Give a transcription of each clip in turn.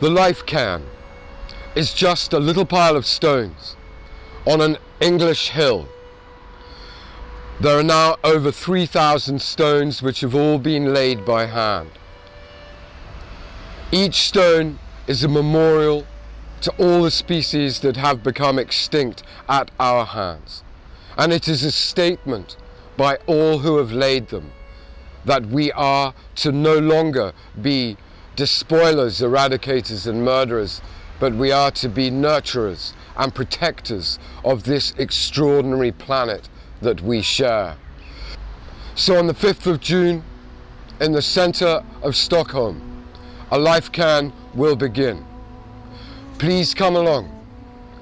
The life cairn is just a little pile of stones on an English hill. There are now over 3,000 stones which have all been laid by hand. Each stone is a memorial to all the species that have become extinct at our hands. And it is a statement by all who have laid them that we are to no longer be despoilers, eradicators, and murderers, but we are to be nurturers and protectors of this extraordinary planet that we share. So on the 5th of June, in the centre of Stockholm, a life cairn will begin. Please come along.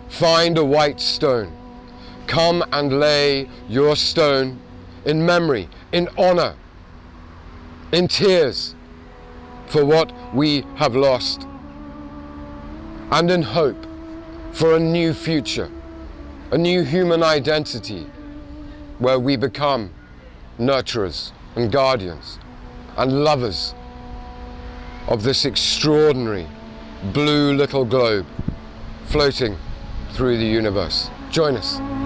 Find a white stone. Come and lay your stone in memory, in honor, in tears for what we have lost, and in hope for a new future, a new human identity where we become nurturers and guardians and lovers of this extraordinary blue little globe floating through the universe. Join us.